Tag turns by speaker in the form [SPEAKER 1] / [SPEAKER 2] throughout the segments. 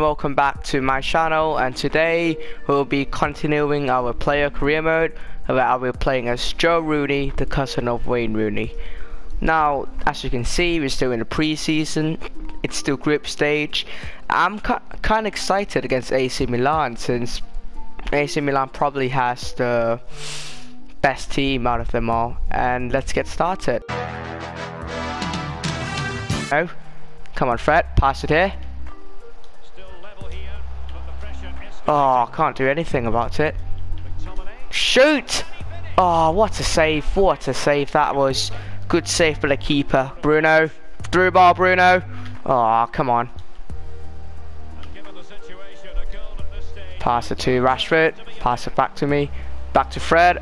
[SPEAKER 1] welcome back to my channel and today we'll be continuing our player career mode where I will be playing as Joe Rooney, the cousin of Wayne Rooney. Now, as you can see, we're still in the preseason, it's still group stage. I'm kind of excited against AC Milan since AC Milan probably has the best team out of them all and let's get started. Oh, come on Fred, pass it here. Oh, can't do anything about it. Shoot! Oh, what a save. What a save that was. Good save by the keeper. Bruno. Through ball, Bruno. Oh, come on. Pass it to Rashford. Pass it back to me. Back to Fred.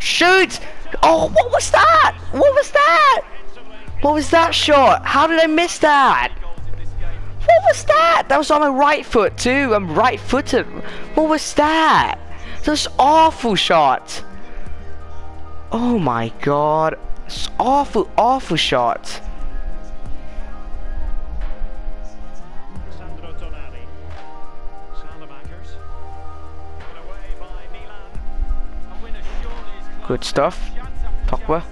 [SPEAKER 1] Shoot! Oh, what was that? What was that? What was that shot? How did I miss that? What was that? That was on my right foot too. I'm right footed. What was that? Was awful shot. Oh my god. It's awful, awful shot. Good stuff. Pogba.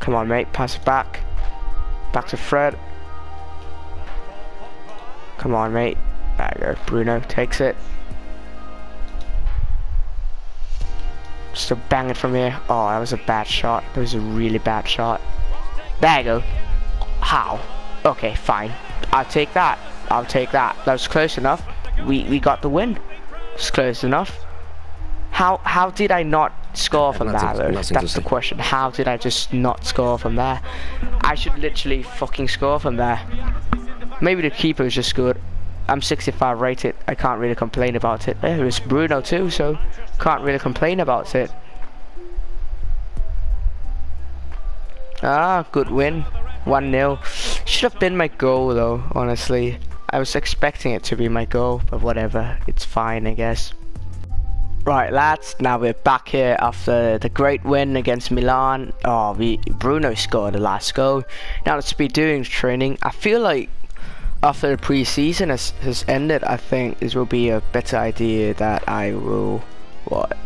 [SPEAKER 1] Come on, mate. Pass it back. Back to Fred. Come on, mate. There you go. Bruno takes it. Just a bang it from here. Oh, that was a bad shot. That was a really bad shot. There you go. How? Okay, fine. I'll take that. I'll take that. That was close enough. We we got the win. It's close enough. How how did I not score from there? That's the question. How did I just not score from there? I should literally fucking score from there. Maybe the keeper is just good. I'm 65 rated. I can't really complain about it. There is Bruno too, so can't really complain about it. Ah, good win. 1-0. Should have been my goal though, honestly. I was expecting it to be my goal, but whatever. It's fine, I guess. Right, lads, now we're back here after the great win against Milan. Oh, we Bruno scored the last goal. Now let's be doing training. I feel like after the preseason has, has ended, I think this will be a better idea that I will what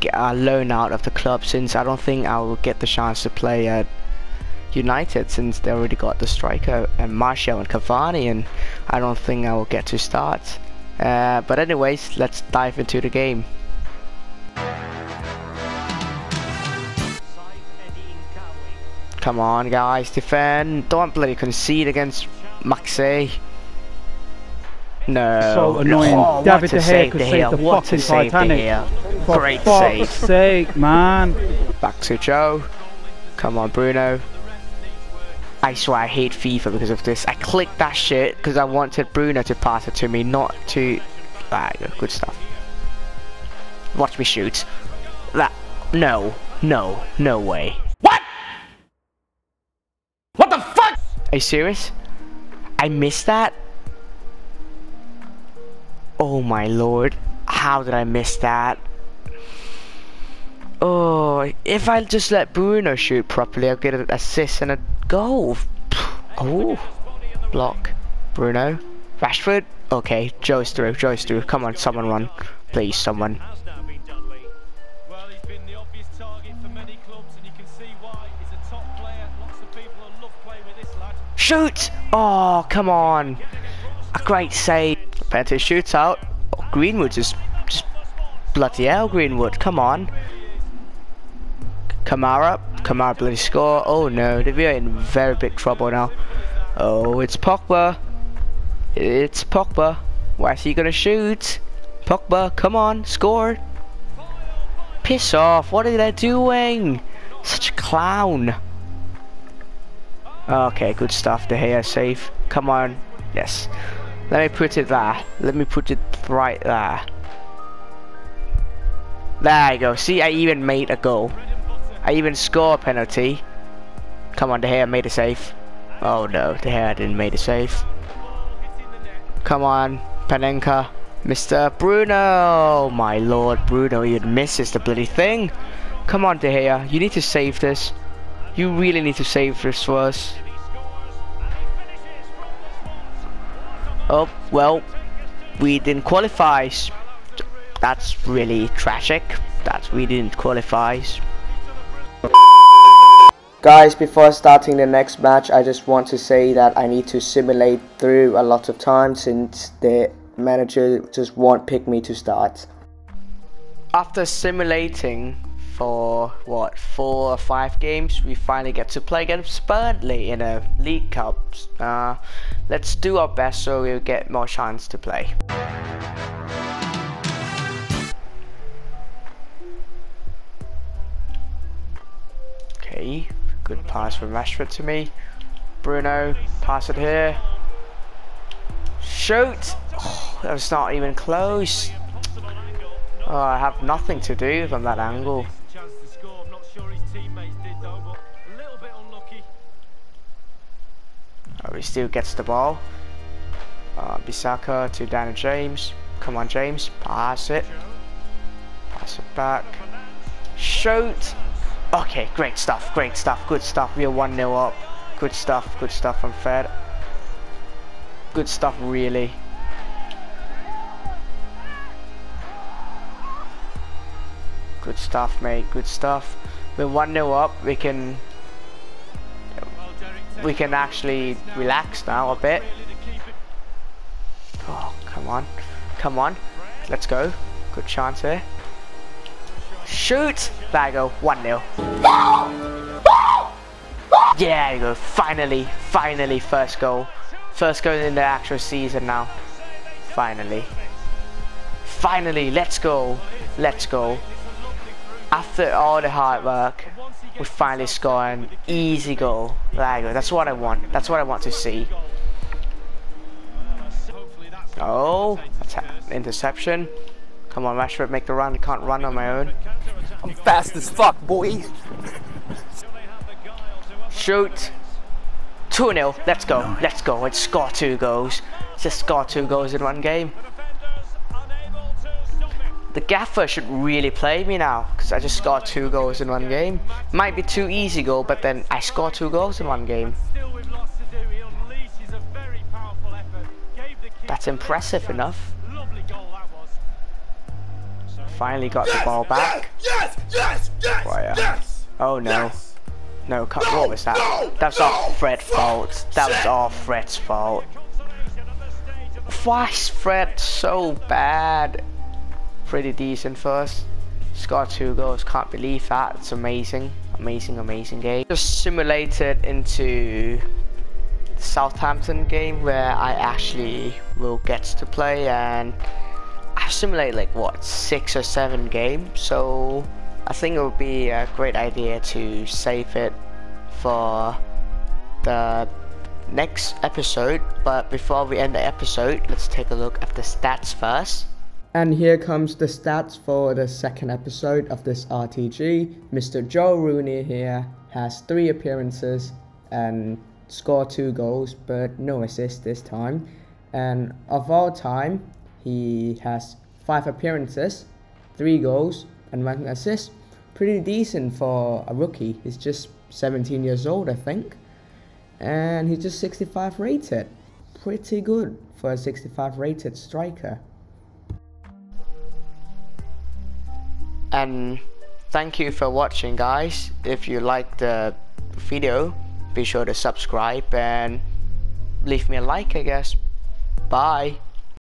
[SPEAKER 1] get a loan out of the club since I don't think I will get the chance to play at United since they already got the striker and Martial and Cavani and I don't think I will get to start. Uh, but anyways, let's dive into the game. Come on guys, defend. Don't bloody concede against Maxey. No.
[SPEAKER 2] So annoying.
[SPEAKER 1] Oh,
[SPEAKER 2] David De Gea could save the what fucking Titanic.
[SPEAKER 1] For Great save.
[SPEAKER 2] sake, man.
[SPEAKER 1] Back to Joe. Come on, Bruno. I swear I hate FIFA because of this. I clicked that shit because I wanted Bruno to pass it to me, not to... Ah, good stuff. Watch me shoot. That... No. No. No way.
[SPEAKER 3] What? What the fuck?
[SPEAKER 1] Are you serious? I missed that? Oh my lord. How did I miss that? Oh, if I just let Bruno shoot properly, I'll get an assist and a goal. Oh, block. Bruno. Rashford. Okay, Joe's through, Joe's through. Come on, someone run. Please, someone. Shoot! Oh, come on. A great save. Penalty shootout. Oh, Greenwood just, just bloody hell, Greenwood. Come on. Kamara. Kamara bloody score. Oh no, we are in very big trouble now. Oh, it's Pogba. It's Pogba. Where's he gonna shoot? Pogba, come on, score. Piss off, what are they doing? Such a clown. Okay, good stuff. De Gea safe. Come on. Yes. Let me put it there. Let me put it right there. There you go. See, I even made a goal. I even score a penalty. Come on, De Gea made a save. Oh no, De Gea didn't make a save. Come on, Panenka. Mr. Bruno! Oh, my lord, Bruno even misses the bloody thing. Come on, De Gea. You need to save this. You really need to save this for us. Oh, well, we didn't qualify. That's really tragic that we didn't qualify. Guys, before starting the next match, I just want to say that I need to simulate through a lot of time since the manager just won't pick me to start. After simulating for what four or five games? We finally get to play against Burnley in a League Cup. Uh, let's do our best so we'll get more chance to play. Okay good pass from Rashford to me. Bruno pass it here. Shoot! Oh, that was not even close. Oh, I have nothing to do from that angle. Oh, he still gets the ball. Uh, Bissaka to Daniel James. Come on, James. Pass it. Pass it back. Shoot. Okay, great stuff. Great stuff. Good stuff. We are 1 0 up. Good stuff. Good stuff from Fred. Good stuff, really. Good stuff, mate. Good stuff. We're 1 0 up. We can we can actually relax now a bit. Oh, come on. Come on. Let's go. Good chance here. Shoot! There you go. 1 0. Yeah, you go. Finally. Finally, first goal. First goal in the actual season now. Finally. Finally, let's go. Let's go. After all the hard work, we finally score an easy goal. There go. That's what I want. That's what I want to see. Oh, interception. Come on, Rashford, make the run. I can't run on my own.
[SPEAKER 3] I'm fast as fuck, boy.
[SPEAKER 1] Shoot. 2-0. Let's go. Let's go. Let's score two goals. Just score two goals in one game. The gaffer should really play me now because I just scored two goals in one game. Might be too easy goal, but then I scored two goals in one game. That's impressive enough. Finally got the ball back.
[SPEAKER 3] Yes, yes, yes,
[SPEAKER 1] uh,
[SPEAKER 3] yes.
[SPEAKER 1] Oh no. No, what was that? That was all Fred's fault. That was all Fred's fault. Why is Fred so bad? Pretty decent for us. Scored two goals, can't believe that. It's amazing, amazing, amazing game. Just simulated into the Southampton game where I actually will get to play and I simulated like what six or seven games so I think it would be a great idea to save it for the next episode but before we end the episode let's take a look at the stats first and here comes the stats for the second episode of this RTG. Mr. Joe Rooney here has three appearances and scored two goals, but no assist this time. And of all time, he has five appearances, three goals, and one assist. Pretty decent for a rookie. He's just 17 years old, I think. And he's just 65 rated. Pretty good for a 65 rated striker. And thank you for watching guys. If you like the video be sure to subscribe and leave me a like I guess. Bye